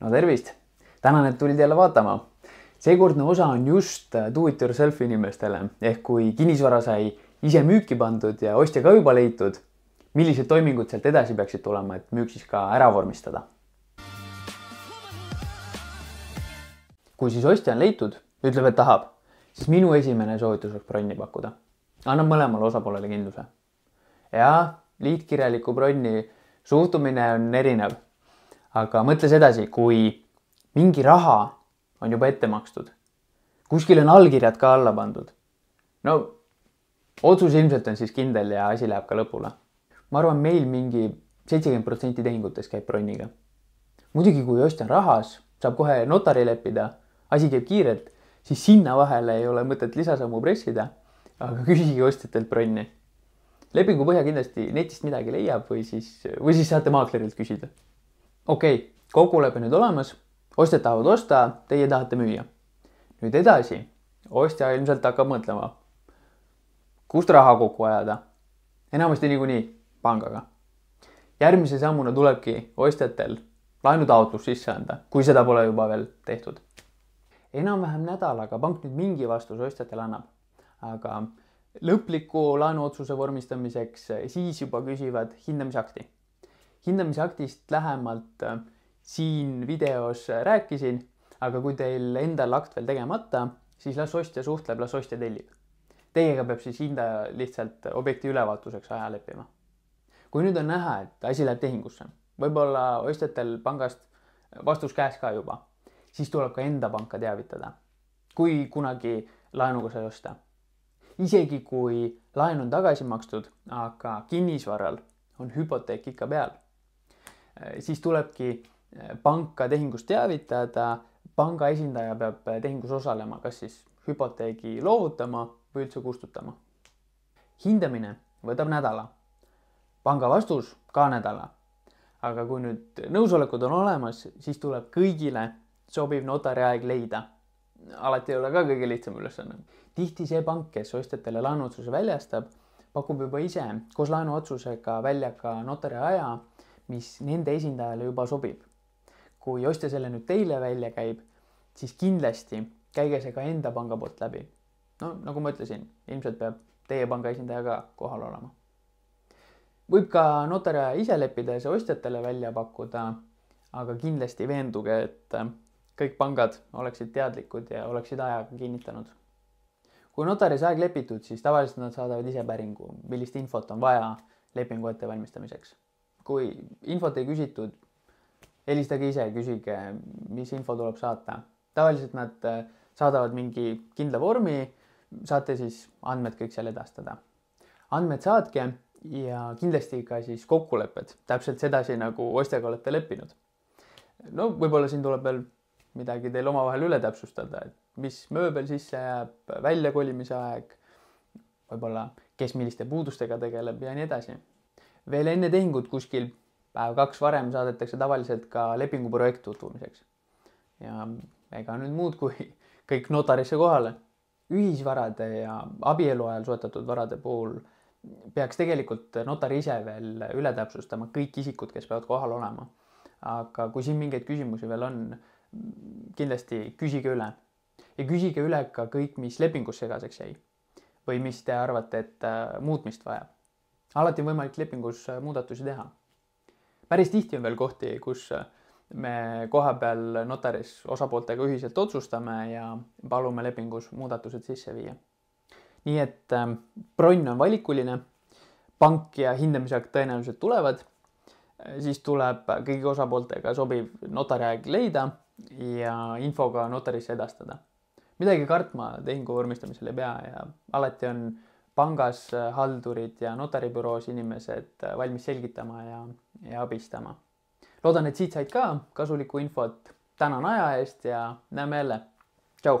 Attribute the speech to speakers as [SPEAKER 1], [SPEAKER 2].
[SPEAKER 1] no tervist, tänan, et tulid jälle vaatama. seekordne osa on just do it yourself inimestele ehk kui kinnisvara sai ise müüki pandud ja ostja ka juba leitud, millised toimingud sealt edasi peaksid tulema, et müük siis ka ära vormistada. kui siis ostja on leitud, ütleb, et tahab, siis minu esimene soovitus oleks bronni pakkuda. annab mõlemale osapoolele kindluse. ja liitkirjaliku bronni suhtumine on erinev aga mõtle sedasi, kui mingi raha on juba ette makstud, kuskil on allkirjad ka alla pandud. no otsus ilmselt on siis kindel ja asi läheb ka lõpule. ma arvan, meil mingi seitsekümmend protsenti tehingutest käib bronniga. muidugi, kui ostja on rahas, saab kohe notari leppida, asi käib kiirelt, siis sinna vahele ei ole mõtet lisasammu pressida. aga küsige ostjatelt bronni. lepingu põhja kindlasti netist midagi leiab või siis, või siis saate maaklerilt küsida okei okay,, kokkulepe nüüd olemas, ostjad tahavad osta, teie tahate müüa. nüüd edasi, ostja ilmselt hakkab mõtlema, kust raha kokku ajada. enamasti niikuinii pangaga. järgmise sammuna tulebki ostjatel laenutaotlus sisse anda, kui seda pole juba veel tehtud. enam-vähem nädalaga pank nüüd mingi vastuse ostjatele annab, aga lõpliku laenuotsuse vormistamiseks siis juba küsivad hindamisakti hindamisaktist lähemalt äh, siin videos rääkisin, aga kui teil endal akt veel tegemata, siis las ostja suhtleb, las ostja tellib. Teiega peab siis hindaja lihtsalt objekti ülevaatuseks aja leppima. kui nüüd on näha, et asi läheb tehingusse, võib-olla ostjatel pangast vastus käes ka juba, siis tuleb ka enda panka teavitada. kui kunagi laenuga sai osta. isegi kui laen on tagasi makstud, aga kinnisvaral on hüpoteek ikka peal Äh, siis tulebki äh, panka tehingust teavitada, panga esindaja peab äh, tehingus osalema, kas siis hüpoteegi loovutama või üldse kustutama. hindamine võtab nädala, panga vastus ka nädala. aga kui nüüd nõusolekud on olemas, siis tuleb kõigile sobiv notariaeg leida. alati ei ole ka kõige lihtsam ülesanne. tihti see pank, kes ostjatele laenuotsuse väljastab, pakub juba ise koos laenuotsusega välja ka notari aja mis nende esindajale juba sobib. kui ostja selle nüüd teile välja käib, siis kindlasti käige see ka enda panga poolt läbi. no nagu ma ütlesin, ilmselt peab teie panga esindaja ka kohal olema. võib ka notariaja ise leppida ja see ostjatele välja pakkuda, aga kindlasti veenduge, et kõik pangad oleksid teadlikud ja oleksid ajaga kinnitanud. kui notaris aeg lepitud, siis tavaliselt nad saadavad ise päringu, millist infot on vaja lepingu ettevalmistamiseks kui infot ei küsitud, helistage ise, küsige, mis info tuleb saata. tavaliselt nad äh, saadavad mingi kindla vormi, saate siis andmed kõik seal edastada. andmed saatke ja kindlasti ka siis kokkulepped, täpselt sedasi, nagu ostjaga olete leppinud. no võib-olla siin tuleb veel midagi teil omavahel üle täpsustada, et mis mööbel sisse jääb, väljakolimise aeg, võib-olla kes milliste puudustega tegeleb ja nii edasi veel enne tehingut kuskil päev-kaks varem saadetakse tavaliselt ka lepingu projekt tutvumiseks. ja ega nüüd muud, kui kõik notarisse kohale. ühisvarade ja abielu ajal soetatud varade puhul peaks tegelikult notar ise veel üle täpsustama kõik isikud, kes peavad kohal olema. aga kui siin mingeid küsimusi veel on, kindlasti küsige üle ja küsige üle ka kõik, mis lepingus segaseks jäi või mis te arvate, et äh, muutmist vajab alati on võimalik lepingus äh, muudatusi teha. päris tihti on veel kohti, kus äh, me kohapeal notaris osapooltega ühiselt otsustame ja palume lepingus muudatused sisse viia. nii et ähm, bronn on valikuline, pank ja hindamisakt tõenäoliselt tulevad, äh, siis tuleb kõigi osapooltega sobiv notariaeg leida ja info ka notarisse edastada. midagi kartma tehingu vormistamisel ei pea ja alati on pangas äh, haldurid ja notaribüroos inimesed äh, valmis selgitama ja, ja abistama. loodan, et siit said ka kasulikku infot. tänan aja eest ja näeme jälle. tšau